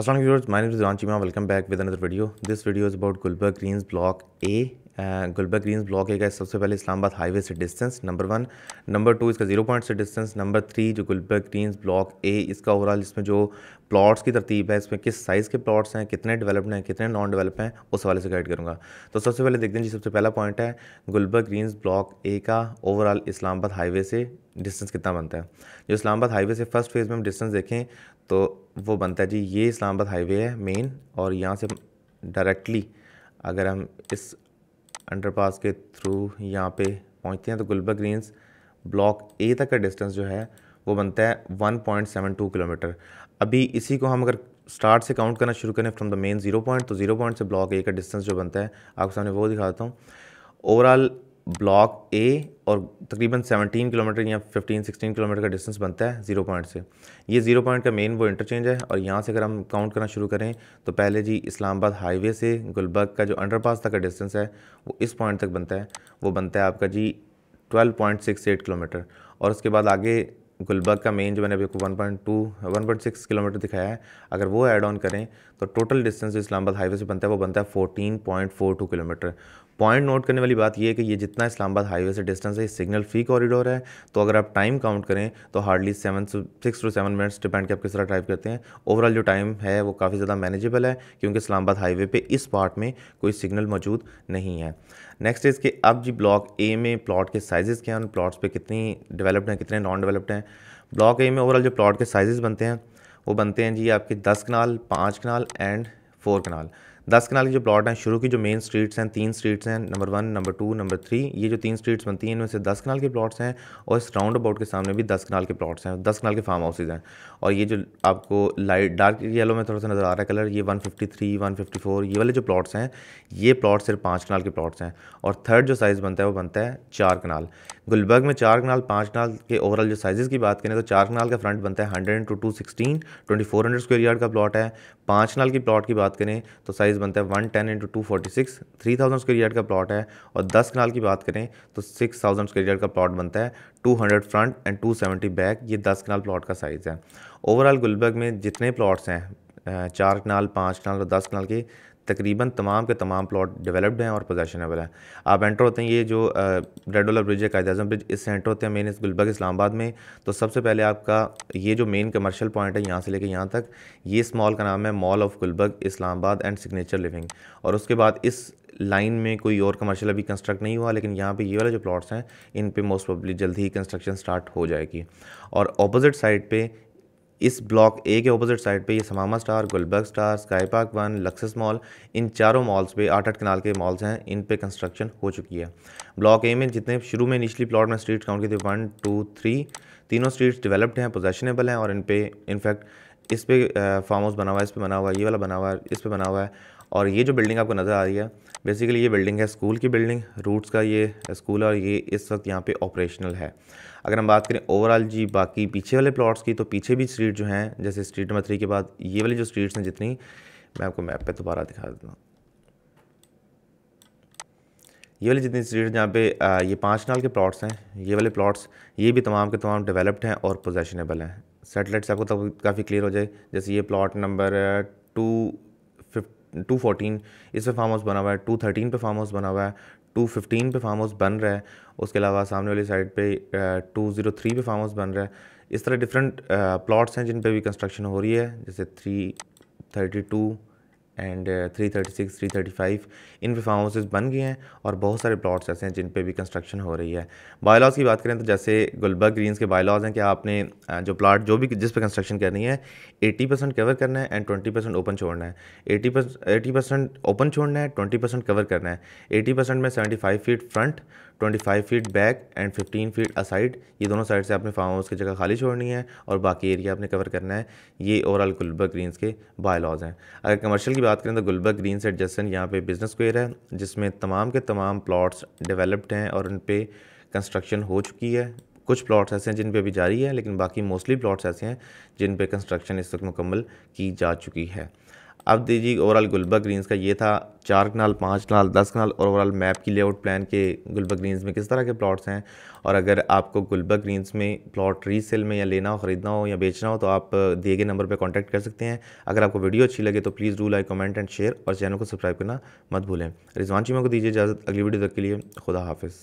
Assalamualaikum viewers, my name is Ran Chima. Welcome back with another video. This video is about Gulberg. Gulberg Greens block A का सबसे पहले Islamabad highway से distance number one number two इसका zero point से distance number three जो Gulberg Greens block ए इसका overall इसमें जो प्लॉट्स की तरतीब है इसमें किस साइज़ के प्लॉट्स हैं कितने डेवलप्ड हैं कितने नॉन डेवलप हैं उस हवाले से गाइड करूँगा तो सबसे पहले देखते हैं जी सबसे पहला पॉइंट है गुलबर्ग ग्रीन्स ब्लॉक ए का ओवरऑल इस्लामाबाद हाईवे से डिस्टेंस कितना बनता है जो इस्लामाबाद हाईवे से फ़र्स्ट फ़ेज़ में हम डिस्टेंस देखें तो वो बनता है जी, ये इस्लामाबाद हाईवे है मेन और यहाँ से डायरेक्टली अगर हम इस अंडरपास के थ्रू यहाँ पे पहुँचते हैं तो गुलबर्ग ग्रीन्स ब्लॉक ए तक का डिस्टेंस जो है वो बनता है 1.72 किलोमीटर। अभी इसी को हम अगर स्टार्ट से काउंट करना शुरू करें from the main zero point तो ज़ीरो पॉइंट से ब्लॉक ए का डिस्टेंस जो बनता है, आपके सामने वो दिखाता हूँ। ओवरऑल ब्लॉक ए और तकरीबन 17 किलोमीटर या 15 16 किलोमीटर का डिस्टेंस बनता है ज़ीरो पॉइंट से। ये ज़ीरो पॉइंट का मेन वो इंटरचेंज है और यहाँ से अगर हम काउंट करना शुरू करें तो पहले जी इस्लामाबाद हाईवे से गुलबर्ग का जो अंडरपास तक का डिस्टेंस है, वो इस पॉइंट तक बनता है। वो बनता है आपका जी 12.68 किलोमीटर और उसके बाद आगे गुलबर्ग का मेन जो मैंने अभी आपको 1.2 1.6 किलोमीटर दिखाया है, अगर वो ऐड ऑन करें तो टोटल डिस्टेंस जो इस्लामाबाद हाईवे से बनता है, वो बनता है 14.42 किलोमीटर। पॉइंट नोट करने वाली बात यह है कि ये जितना इस्लामाबाद हाईवे से डिस्टेंस है सिग्नल फ्री कॉरिडोर है तो अगर आप टाइम काउंट करें तो hardly seven six to seven minutes depend कि आप किस तरह ड्राइव करते हैं। ओवरऑल जो टाइम है, वो काफ़ी ज़्यादा मैनेजेबल है, क्योंकि इस्लामाबाद हाईवे पे इस पार्ट में कोई सिग्नल मौजूद नहीं है। नेक्स्ट इसके, अब जी ब्लॉक ए में प्लॉट के साइजेस क्या हैं, उन प्लॉट्स पे कितनी डेवलप्ड हैं, कितने नॉन डेवलप्ड हैं ब्लॉक ए में ओवरऑल जो प्लॉट के साइजेस बनते हैं, वो बनते हैं जी आपके दस कनाल, पाँच कनाल एंड फोर कनाल। दस कनाल की जो प्लॉट हैं शुरू की जो मेन स्ट्रीट्स हैं तीन स्ट्रीट्स हैं number one number two number three ये जो तीन स्ट्रीट्स बनती हैं इनमें से दस कनाल के प्लॉट्स हैं और इस राउंड अबाउट के सामने भी दस कनाल के प्लॉट्स हैं दस कनाल के फार्म हाउसेज हैं। और ये जो आपको लाइट डार्क येलो में थोड़ा सा नज़र आ रहा है कलर ये 153, 154 ये वाले जो प्लॉट्स हैं ये प्लॉट सिर्फ़ पाँच कनाल के प्लॉट्स हैं। और थर्ड जो साइज़ बनता है वो बनता है चार कनाल गुलबर्ग में चार कनाल पाँच कनाल के ओवरऑल जो साइज़ की बात करें तो चार कनाल का फ्रंट बनता है hundred to two sixteen twenty four hundred square yard का प्लॉट है। पाँच कनाल की प्लॉट की बात करें तो साइज़ बनता है one ten into two forty six three thousand square yard का प्लॉट है और दस कनाल की बात करें तो सिक्स थाउज़ेंड स्क्वेयर यार्ड का प्लॉट बनता है two hundred front and two seventy back ये दस कनाल प्लॉट का साइज़ है। ओवरऑल गुलबर्ग में जितने प्लॉट्स हैं चार कनाल पाँच कनाल और दस कनाल के तकरीबन तमाम के तमाम प्लॉट डेवलप्ड हैं और पोजेशनेबल हैं। आप एंटर होते हैं, ये जो रेड वाला ब्रिज है कायद अजम ब्रिज इससे एंटर होते हैं मेन इस गुलबर्ग इस्लामाबाद में। तो सबसे पहले आपका ये जो मेन कमर्शियल पॉइंट है, यहाँ से लेकर यहाँ तक, ये इस मॉल का नाम है mall of Gulberg Islamabad and signature living और उसके बाद इस लाइन में कोई और कमर्शियल अभी कंस्ट्रक्ट नहीं हुआ, लेकिन यहाँ पे ये वाले जो प्लॉट्स हैं, इन पे मोस्ट प्रॉब्ली जल्दी ही कंस्ट्रक्शन स्टार्ट हो जाएगी। और अपोजिट साइड पे इस ब्लॉक ए के अपोजिट साइड पे ये Samama star, Gulberg star sky park one Luxus mall इन चारों मॉल्स पे आठ आठ कनाल के मॉल्स हैं, इन पे कंस्ट्रक्शन हो चुकी है। ब्लॉक ए में जितने शुरू में निचली प्लॉट में स्ट्रीट काउंट की थी वन टू थ्री तीनों स्ट्रीट्स डेवलप्ड हैं पोजेशनेबल हैं और इन पे इनफैक्ट इस पर फार्म हाउस बना हुआ है, इस पर बना हुआ है, ये वाला बना हुआ है, इस पर बना हुआ है। और ये जो बिल्डिंग आपको नज़र आ रही है बेसिकली ये बिल्डिंग है स्कूल की बिल्डिंग रूट्स का ये स्कूल है और ये इस वक्त यहाँ पे ऑपरेशनल है। अगर हम बात करें ओवरऑल जी बाकी पीछे वाले प्लॉट्स की तो पीछे भी स्ट्रीट जो हैं, जैसे स्ट्रीट नंबर थ्री के बाद, ये वाली जो स्ट्रीट्स हैं जितनी, मैं आपको मैप पे दोबारा दिखा देता हूँ। ये वाली जितनी स्ट्रीट जहाँ पे ये पाँच नाल के प्लॉट्स हैं, ये वाले प्लॉट्स ये भी तमाम के तमाम डेवलप्ड हैं और पोजेशनेबल हैं। सेटेलाइट्स आपको तो काफ़ी क्लियर हो जाए, जैसे ये plot number two two fourteen इस पर फार्म हाउस बना हुआ है, टू थर्टीन पर फार्म हाउस बना हुआ है, टू फिफ्टीन पर फार्म हाउस बन रहा है, उसके अलावा सामने वाली साइड पर टू ज़ीरो थ्री पे फार्म हाउस बन रहा है। इस तरह डिफरेंट प्लॉट्स हैं जिन पर भी कंस्ट्रक्शन हो रही है, जैसे three thirty two and three thirty six three thirty five इन पे फार्म हाउसेज बन गए हैं और बहुत सारे प्लॉट्स ऐसे हैं जिन पे भी कंस्ट्रक्शन हो रही है। बायलॉज की बात करें तो जैसे गुलबर्ग ग्रीन्स के बायलॉज हैं कि आपने जो प्लाट जो भी जिस पे कंस्ट्रक्शन करनी है एटी परसेंट कवर करना है एंड ट्वेंटी परसेंट ओपन छोड़ना है। एटी एटी परसेंट ओपन छोड़ना है ट्वेंटी परसेंट कवर करना है। एटी परसेंट में seventy five feet front 25 feet back and 15 feet aside ये दोनों साइड से आपने फार्म हाउस की जगह खाली छोड़नी है और बाकी एरिया आपने कवर करना है। ये ओवरऑल गुलबर्ग ग्रीन्स के बाय लॉज हैं। अगर कमर्शियल की बात करें तो गुलबर्ग ग्रीन सेट जसन यहाँ पे बिज़नेस स्क्वेयर है, जिसमें तमाम के तमाम प्लॉट्स डेवलप्ड हैं और उन पर कंस्ट्रक्शन हो चुकी है। कुछ प्लॉट्स ऐसे हैं जिन पे अभी जारी है, लेकिन बाकी मोस्टली प्लॉट्स ऐसे हैं जिन पे कंस्ट्रक्शन इस वक्त मुकम्मल की जा चुकी है। अब दीजिए ओवरऑल गुलबर्ग ग्रीन्स का ये था, चार कनाल, पाँच कनाल, दस कनाल और ओवरऑल मैप की लेआउट प्लान के गुलबर्ग ग्रीन्स में किस तरह के प्लॉट्स हैं? और अगर आपको गुलबर्ग ग्रीन्स में प्लॉट रीसेल में या लेना हो, ख़रीदना हो या बेचना हो तो आप दिए गए नंबर पर कॉन्टैक्ट कर सकते हैं। अगर आपको वीडियो अच्छी लगे तो please do like comment and share और चैनल को सब्सक्राइब करना मत भूलें। रिजवान चीमा को दीजिए इजाज़त। अगली वीडियो तक के लिए खुदा हाफिज़।